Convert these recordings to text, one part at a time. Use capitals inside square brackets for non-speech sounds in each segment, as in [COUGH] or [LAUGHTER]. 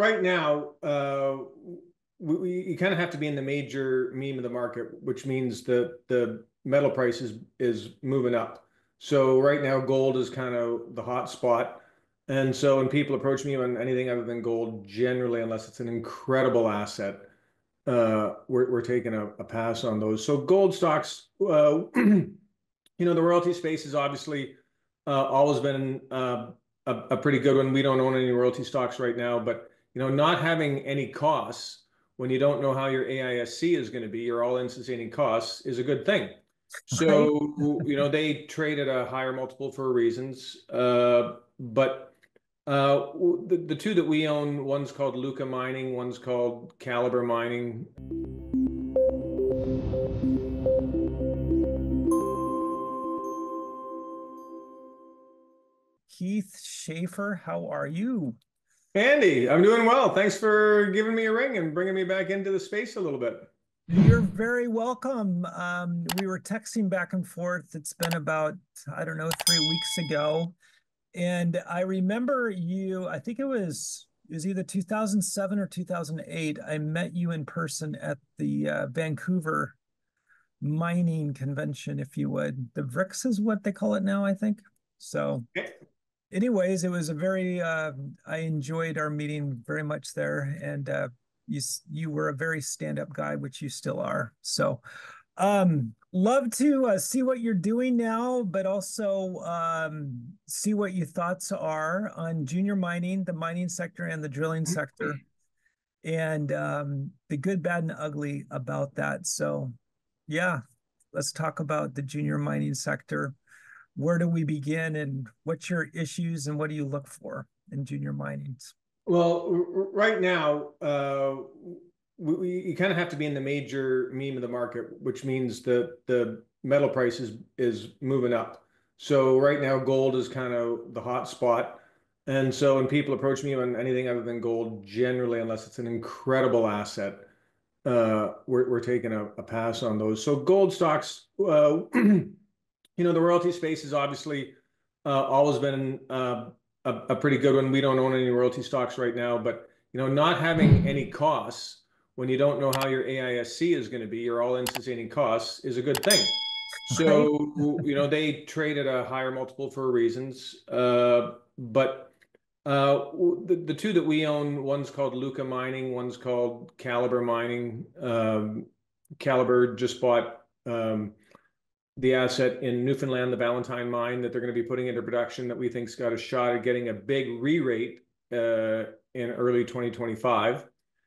right now, uh, you kind of have to be in the major meme of the market, which means the the metal price is moving up. So right now, gold is kind of the hot spot. And so when people approach me on anything other than gold, generally, unless it's an incredible asset, uh, we're we're taking a pass on those. So gold stocks, uh, [CLEARS THROAT] you know, the royalty space has obviously uh, always been a pretty good one. We don't own any royalty stocks right now. But not having any costs when you don't know how your AISC is going to be, your all-in sustaining costs, is a good thing. So you know they trade at a higher multiple for reasons. Uh, but uh, the the two that we own, one's called Luca Mining, one's called Calibre Mining. Keith Schaefer, how are you? Andy, I'm doing well. Thanks for giving me a ring and bringing me back into the space a little bit. You're very welcome. Um, we were texting back and forth. It's been about, I don't know, three weeks ago. And I remember you, I think it was it was either 2007 or 2008, I met you in person at the uh, Vancouver Mining Convention, if you would. The VRIC is what they call it now, I think. So anyways, it was a very, uh, I enjoyed our meeting very much there. And uh, you you were a very stand-up guy, which you still are. So um, love to uh, see what you're doing now, but also um, see what your thoughts are on junior mining, the mining sector, and the drilling sector, and um, the good, bad, and ugly about that. So yeah, let's talk about the junior mining sector. Where do we begin? And what's your issues? And what do you look for in junior mining? Right now, we you kind of have to be in the major meme of the market, which means that the metal price is is moving up. So right now, gold is kind of the hot spot. And so when people approach me on anything other than gold, generally, unless it's an incredible asset, uh, we're taking a pass on those. So gold stocks, [CLEARS THROAT] the royalty space has obviously uh, always been uh, a pretty good one. We don't own any royalty stocks right now. But you know, not having any costs when you don't know how your AISC is going to be, your all-in sustaining costs, is a good thing. So you know they trade at a higher multiple for reasons. Uh, but the two that we own, one's called Luca Mining, one's called Calibre Mining. Um, Calibre just bought um, the asset in Newfoundland, the Valentine Mine, that they're going to be putting into production that we think's got a shot at getting a big re-rate uh, in early 2025,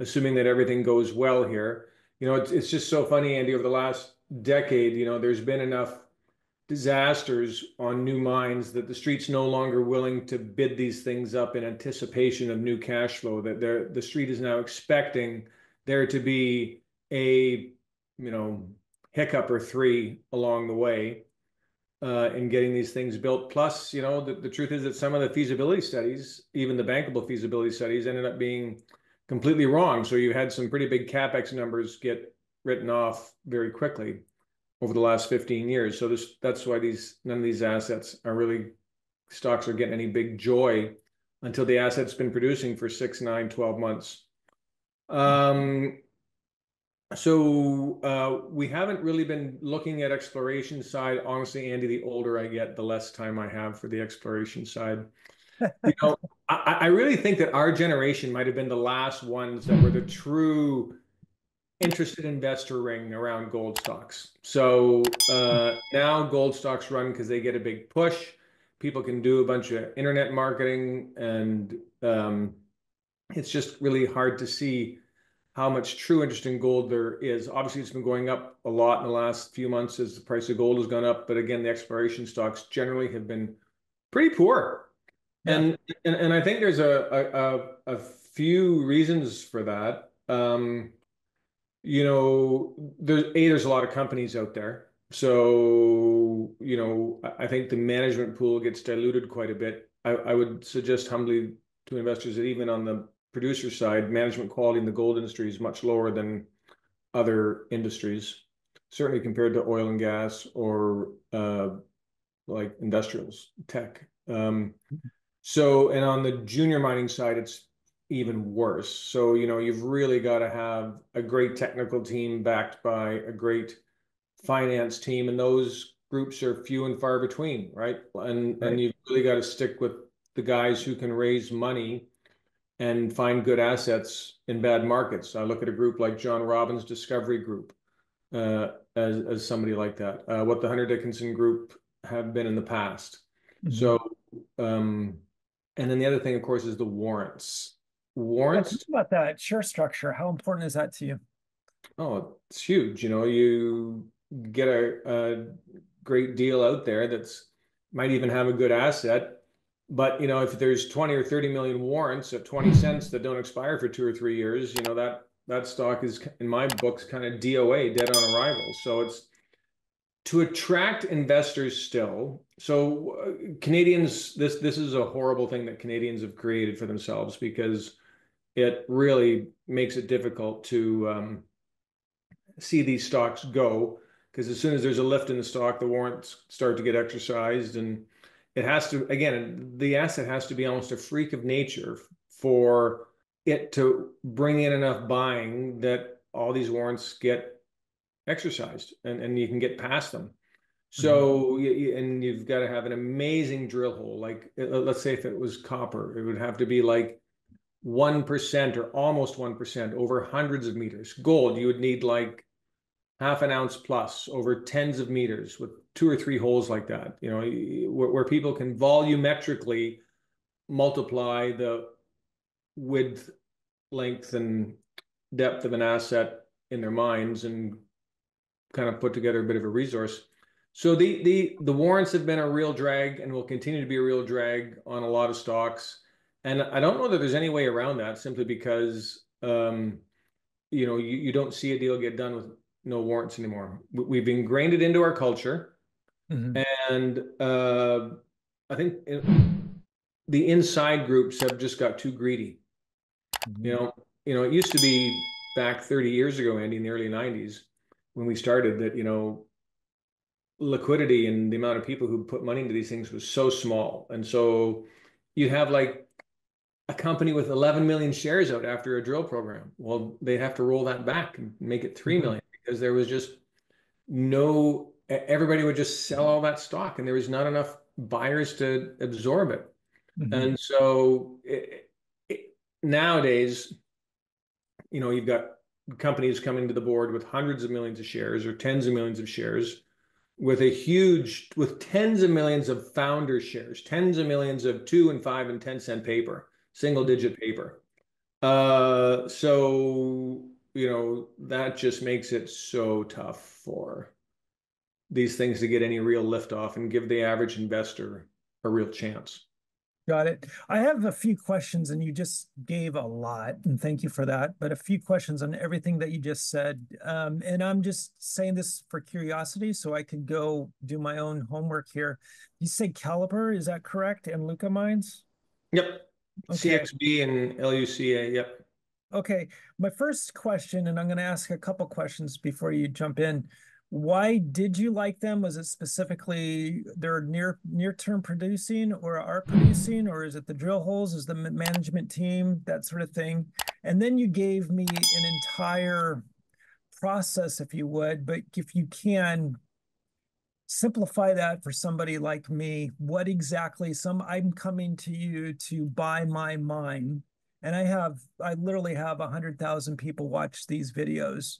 assuming that everything goes well here. You know, it's just so funny, Andy, over the last decade, you know, there's been enough disasters on new mines that the street's no longer willing to bid these things up in anticipation of new cash flow. That the street is now expecting there to be a hiccup or three along the way uh, in getting these things built. Plus, you know, the truth is that some of the feasibility studies, even the bankable feasibility studies, ended up being completely wrong. So you had some pretty big CapEx numbers get written off very quickly over the last 15 years. So that's why these none of these assets are really stocks are getting any big joy until the asset's been producing for six, nine, 12 months. Um, So uh, we haven't really been looking at exploration side. Honestly, Andy, the older I get, the less time I have for the exploration side. You know, [LAUGHS] I really think that our generation might have been the last ones that were the true interested investor ring around gold stocks. So uh, now gold stocks run because they get a big push. People can do a bunch of internet marketing. And um, it's just really hard to see how much true interest in gold there is. Obviously, it's been going up a lot in the last few months as the price of gold has gone up. But again, the exploration stocks generally have been pretty poor. And and and I think there's a a a few reasons for that. Um, you know, there's a, there's a lot of companies out there. So you know I think the management pool gets diluted quite a bit. I, I would suggest humbly to investors that even on the producer side, management quality in the gold industry is much lower than other industries, certainly compared to oil and gas or uh, like industrials, tech. Um, so, and on the junior mining side, it's even worse. So, you know, you've really got to have a great technical team backed by a great finance team, and those groups are few and far between, right? And Right. and you've really got to stick with the guys who can raise money and find good assets in bad markets. I look at a group like John Robins Discovery Group uh, as as somebody like that. Uh, what the Hunter Dickinson Group have been in the past. Mhm. So, um, and then the other thing, of course, is the warrants. Warrants, talk about that share structure. How important is that to you? oh, it's huge. You know, you get a, a great deal out there that's might even have a good asset. But, you know, if there's 20 or 30 million warrants at 20 cents that don't expire for two or three years, you know, that that stock is in my books kind of DOA, dead on arrival. So it's to attract investors still. So uh, Canadians, this this is a horrible thing that Canadians have created for themselves because it really makes it difficult to um, see these stocks go. Because as soon as there's a lift in the stock, the warrants start to get exercised, and it has to again, the asset has to be almost a freak of nature for it to bring in enough buying that all these warrants get exercised and, and you can get past them. So, y- and you've got to have an amazing drill hole. Like, uh, let's say if it was copper, it would have to be like 1% or almost 1% over hundreds of meters. Gold, you would need like half an ounce plus over tens of meters with two or three holes like that, you know, where, where people can volumetrically multiply the width, length, and depth of an asset in their minds and kind of put together a bit of a resource. So the the the warrants have been a real drag and will continue to be a real drag on a lot of stocks. And I don't know that there's any way around that simply because um, you know you, you don't see a deal get done with no warrants anymore. We- We've ingrained it into our culture, Mhm. and uh, I think it, the inside groups have just got too greedy. Mhm. You know, you know, it used to be back 30 years ago, Andy, in the early 90s, when we started that, you know, liquidity and the amount of people who put money into these things was so small. And so you'd have like a company with 11 million shares out after a drill program. Well, they'd have to roll that back and make it 3 Mhm. million because there was just no, everybody would just sell all that stock and there was not enough buyers to absorb it. Mhm. And so it, it, nowadays, you know, you've got companies coming to the board with hundreds of millions of shares or tens of millions of shares with a huge, with tens of millions of founder shares, tens of millions of two and five and 10 cent paper, single digit paper. Uh, so, you know, that just makes it so tough for these things to get any real lift off and give the average investor a real chance. Got it. I have a few questions, and you just gave a lot, and thank you for that. But a few questions on everything that you just said. Um, and I'm just saying this for curiosity, so I could go do my own homework here. You say Caliper, is that correct? And Luca Mines? Yep. Okay. CXB and LUCA. Yep. Okay. My first question, and I'm going to ask a couple questions before you jump in. Why did you like them? Was it specifically they're near near term producing or are producing, or is it the drill holes? Is the management team that sort of thing? And then you gave me an entire process, if you would, but if you can simplify that for somebody like me, what exactly some I'm coming to you to buy my mine, and I have I literally have a hundred thousand people watch these videos,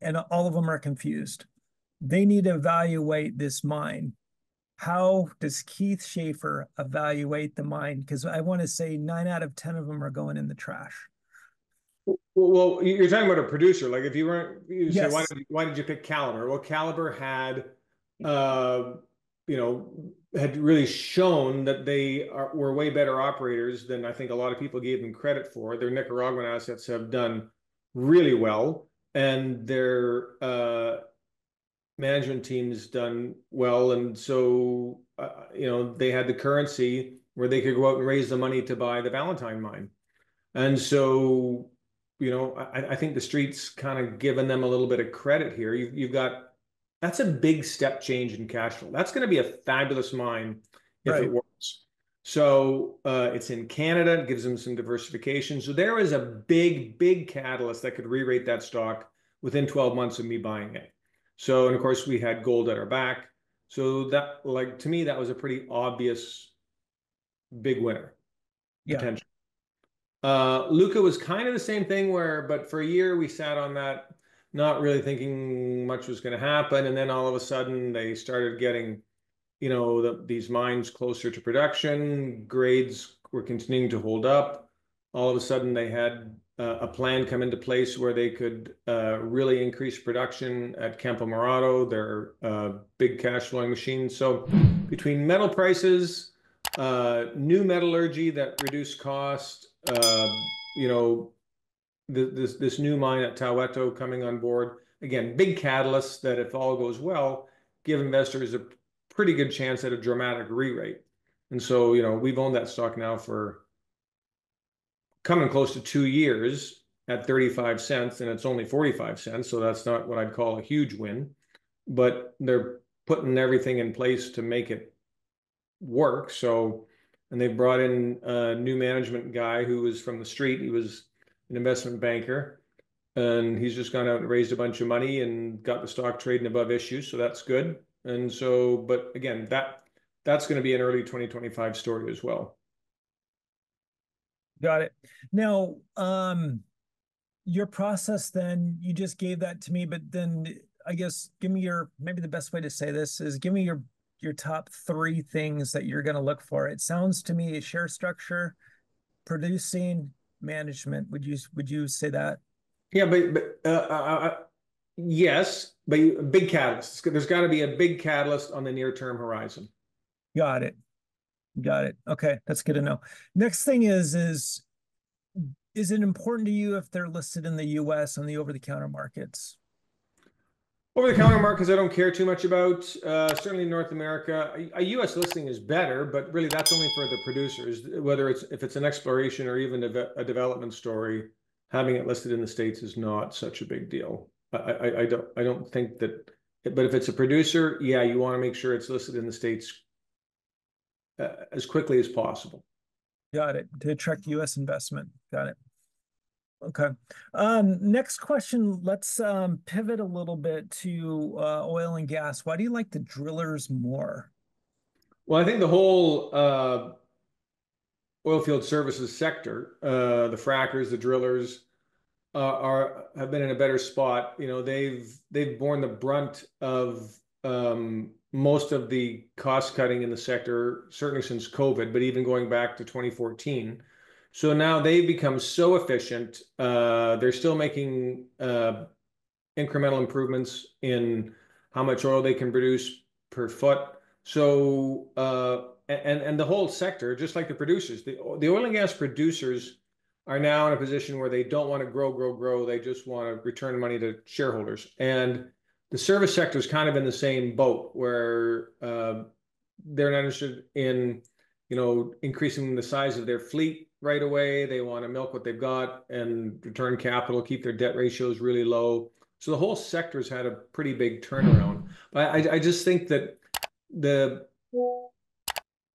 and all of them are confused. They need to evaluate this mine. How does Keith Schaefer evaluate the mine? Because I want to say nine out of ten of them are going in the trash. Well, well, you- you're talking about a producer. Like if you weren't, you say, why Yes. did you, why did you pick Calibre? Well, Calibre had, uh, you know, had really shown that they are, were way better operators than I think a lot of people gave them credit for. Their Nicaraguan assets have done really well, and their uh, management team's done well. And so, uh, you know, they had the currency where they could go out and raise the money to buy the Valentine mine. And so, you know, I, I think the street's kind of given them a little bit of credit here. You've, you've got that's a big step change in cash flow. That's going to be a fabulous mine if Right. it works. So uh, it's in Canada. It gives them some diversification. So there is a big, big catalyst that could re-rate that stock within 12 months of me buying it. So, and of course, we had gold at our back. So that, like, to me, that was a pretty obvious big winner Yeah. potential. Uh, Luca was kind of the same thing where, but for a year we sat on that, not really thinking much was going to happen, and then all of a sudden they started getting, you know, the, these mines closer to production. Grades were continuing to hold up. All of a sudden they had uh, a plan come into place where they could uh, really increase production at Campo Morado, their uh, big cash flowing machine. So between metal prices, uh, new metallurgy that reduced cost, uh, you know, th this this new mine at Tahuehueto coming on board. Again, big catalyst that if all goes well, give investors a pretty good chance at a dramatic re-rate. And so, you know, we've owned that stock now for coming close to two years at 35 cents, and it's only 45 cents, so that's not what I'd call a huge win. But they're putting everything in place to make it work. So, and they brought in a new management guy who was from the street. He was an investment banker, and he's just gone out and raised a bunch of money and got the stock trading above issue. So that's good. And so, but again, that that's going to be an early 2025 story as well. Got it. Now, um, your process then, you just gave that to me, but then I guess give me your, maybe the best way to say this is give me your your top three things that you're going to look for. It sounds to me a share structure, producing, management. Would you would you say that? Yeah, but but uh, uh, uh yes, but big catalyst. There's got to be a big catalyst on the near term horizon. Got it. Got it. Okay, that's good to know. Next thing is is is it important to you if they're listed in the U.S. on the over the counter markets? Over the counter markets, I don't care too much about. Uh, certainly, North America, a, U.S. listing is better, but really that's only for the producers. Whether it's if it's an exploration or even a, a development story, having it listed in the states is not such a big deal. I, I, I don't I don't think that. But if it's a producer, yeah, you want to make sure it's listed in the states uh, as quickly as possible. Got it. To attract U.S. investment. Got it. Okay. Um, next question. Let's um, pivot a little bit to uh, oil and gas. Why do you like the drillers more? Well, I think the whole uh, oil field services sector, uh, the frackers, the drillers, uh, are have been in a better spot. You know, they've they've borne the brunt of um, most of the cost cutting in the sector, certainly since COVID, but even going back to 2014. So now they've become so efficient. Uh, they're still making uh, incremental improvements in how much oil they can produce per foot. So uh, and and the whole sector, just like the producers, the the oil and gas producers are now in a position where they don't want to grow, grow, grow. They just want to return money to shareholders. And the service sector is kind of in the same boat where uh, they're not interested in, you know, increasing the size of their fleet right away. They want to milk what they've got and return capital, keep their debt ratios really low. So the whole sector's had a pretty big turnaround. But I, I just think that the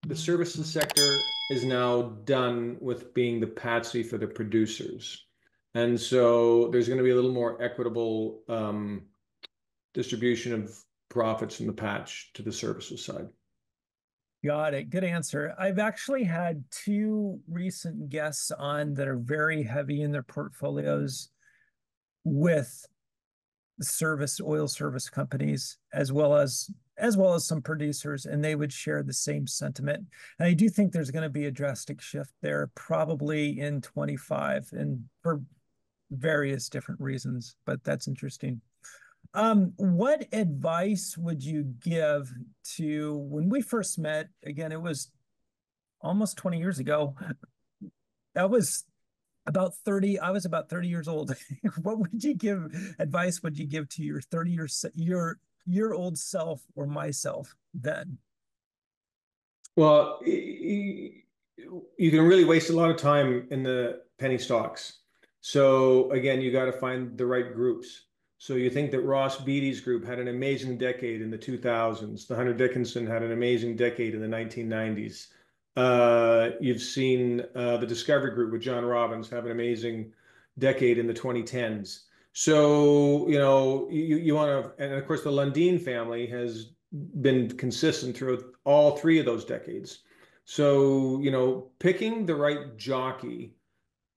the services sector is now done with being the patsy for the producers. And so there's going to be a little more equitable um, distribution of profits from the patch to the services side. Got it. Good answer. I've actually had two recent guests on that are very heavy in their portfolios with service oil service companies as well as as well as some producers and they would share the same sentiment and i do think there's going to be a drastic shift there probably in 25 and for various different reasons but that's interesting um, what advice would you give to when we first met? Again, it was almost 20 years ago. That was about 30. I was about 30 years old. [LAUGHS] what would you give advice would you give to your 30 year your your old self or myself then? Well, you can really waste a lot of time in the penny stocks. So again, you got to find the right groups. So you think that Ross Beaty's group had an amazing decade in the 2000s. The Hunter Dickinson had an amazing decade in the 1990s. Uh, you've seen uh, the Discovery Group with John Robins have an amazing decade in the 2010s. So, you know, you, you want to, and of course, the Lundin family has been consistent throughout all three of those decades. So, you know, picking the right jockey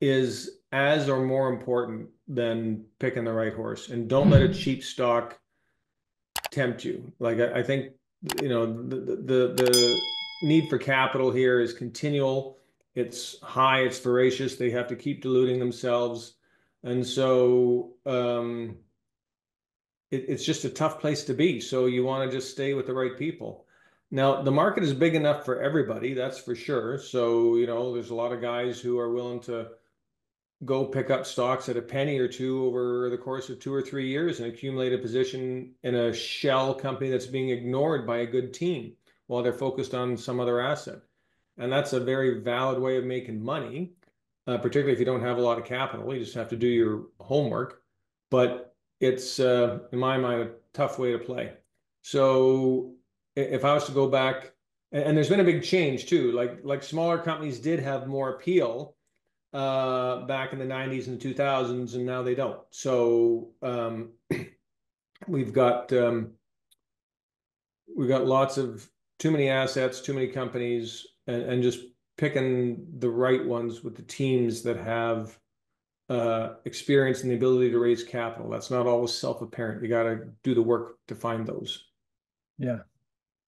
is as or more important than picking the right horse. And don't let a cheap stock tempt you. Like I, I think, you know, the, the the need for capital here is continual. It's high, it's voracious. They have to keep diluting themselves. And so um, it, it's just a tough place to be. So you want to just stay with the right people. Now, the market is big enough for everybody, that's for sure. So, you know, there's a lot of guys who are willing to go pick up stocks at a penny or two over the course of two or three years and accumulate a position in a shell company that's being ignored by a good team while they're focused on some other asset. And that's a very valid way of making money, uh, particularly if you don't have a lot of capital. You just have to do your homework. But it's, uh, in my mind, a tough way to play. So if I was to go back, and, there's been a big change too, like like smaller companies did have more appeal uh, back in the 90s and the 2000s, and now they don't. So um, [CLEARS THROAT] we've got um, we've got lots of too many assets, too many companies, and, and just picking the right ones with the teams that have uh, experience and the ability to raise capital. That's not always self-apparent. You got to do the work to find those. Yeah,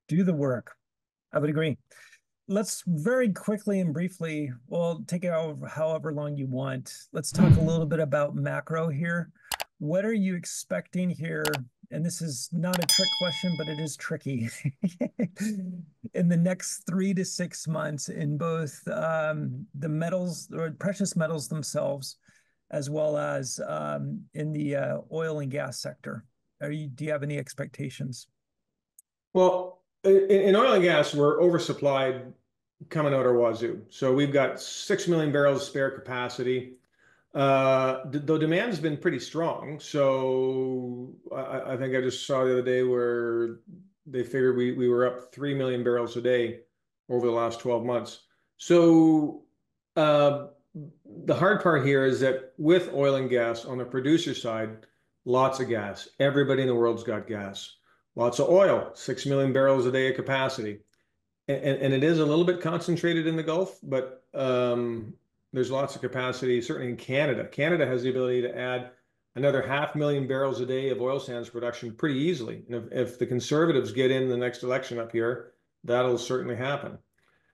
do the work. I would agree. Let's very quickly and briefly, well, take it over however long you want. Let's talk a little bit about macro here. What are you expecting here and this is not a trick question, but it is tricky, [LAUGHS] in the next three to six months in both um, the metals or precious metals themselves, as well as um, in the uh, oil and gas sector? Are you, do you have any expectations? Well, in, in oil and gas, we're oversupplied coming out our wazoo. So we've got 6 million barrels of spare capacity. Uh, the demand has been pretty strong. So I, I, think I just saw the other day where they figured we, we were up 3 million barrels a day over the last 12 months. So uh, the hard part here is that with oil and gas on the producer side, lots of gas. Everybody in the world's got gas. Lots of oil, 6 million barrels a day of capacity. And, it is a little bit concentrated in the Gulf, but um, there's lots of capacity, certainly in Canada. Canada has the ability to add another half million barrels a day of oil sands production pretty easily. And if, the conservatives get in the next election up here, that'll certainly happen.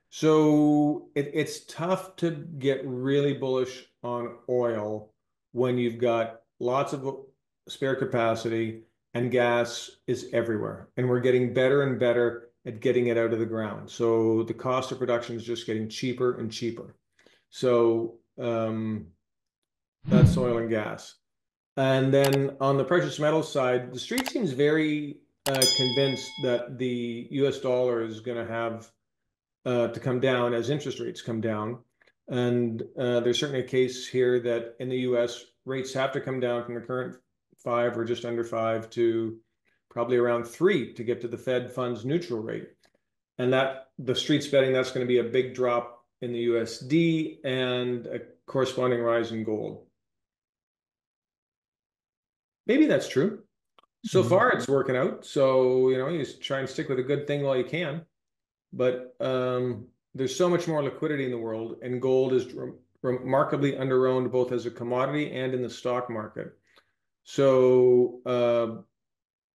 So it, it's tough to get really bullish on oil when you've got lots of spare capacity and gas is everywhere. And we're getting better and better at getting it out of the ground. So the cost of production is just getting cheaper and cheaper. So um, that's oil and gas. And then on the precious metal side, the street seems very uh, convinced that the US dollar is going to have uh, to come down as interest rates come down. And uh, there's certainly a case here that in the US, rates have to come down from the current five or just under five to probably around three to get to the Fed funds neutral rate. And that the street's betting that's going to be a big drop in the USD and a corresponding rise in gold. Maybe that's true. So mm-hmm. far, it's working out. So, you know, you try and stick with a good thing while you can. But um, there's so much more liquidity in the world, and gold is re- remarkably underowned both as a commodity and in the stock market. So, uh,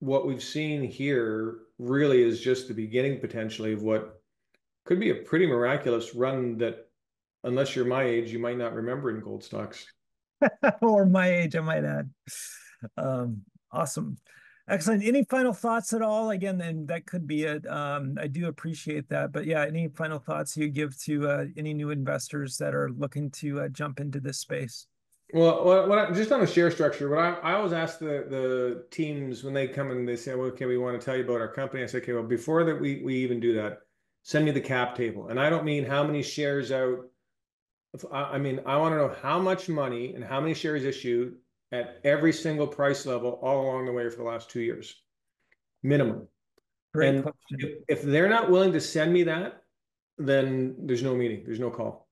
what we've seen here really is just the beginning potentially of what could be a pretty miraculous run that, unless you're my age, you might not remember in gold stocks. [LAUGHS] or my age, I might add. Um, awesome. Excellent. Any final thoughts at all? Again, and that could be it. Um, I do appreciate that. But yeah, any final thoughts you give to uh, any new investors that are looking to uh, jump into this space? Well, what, what I, just on the share structure, what I, I always ask the, the teams when they come and they say, well, okay, we want to tell you about our company. I say, okay, well, before that we, we even do that, send me the cap table. And I don't mean how many shares out. I mean, I want to know how much money and how many shares issued at every single price level all along the way for the last two years, minimum. Great and question. if they're not willing to send me that, then there's no meeting, there's no call.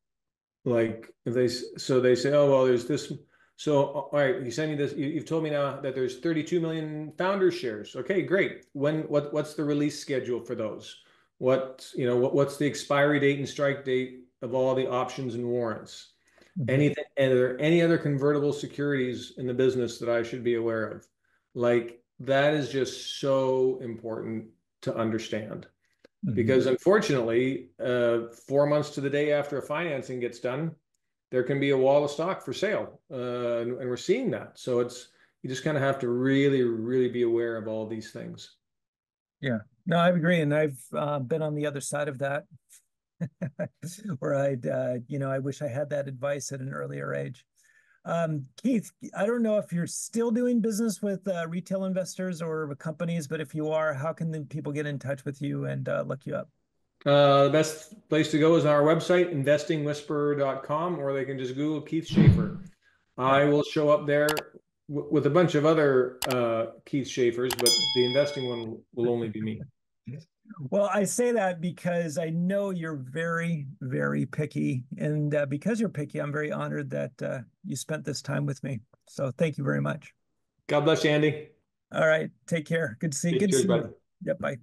Like if they, so they say, oh, well, there's this, so, all right, you send me this, you, you've told me now that there's thirty-two million founder shares. Okay, great. When, what, what's the release schedule for those? What, you know, what, what's the expiry date and strike date of all the options and warrants? Mhm. Anything, are there any other convertible securities in the business that I should be aware of? Like, that is just so important to understand. Mhm. Because unfortunately, uh, four months to the day after a financing gets done, there can be a wall of stock for sale, uh, and, and we're seeing that. So it's you just kind of have to really, really be aware of all these things. Yeah, no, I agree, and I've uh, been on the other side of that, [LAUGHS] where I'd, uh, you know, I wish I had that advice at an earlier age. Um, Keith, I don't know if you're still doing business with uh, retail investors or with companies, but if you are, how can the people get in touch with you and uh, look you up? Uh, the best place to go is on our website, investingwhisperer.com, or they can just Google Keith Schaefer. I will show up there with a bunch of other uh, Keith Schaefers, but the investing one will only be me. Well, I say that because I know you're very, very picky, and uh, because you're picky, I'm very honored that uh, you spent this time with me. So thank you very much. God bless you, Andy. All right, take care. Good to see. Good to see you. Yep, bye.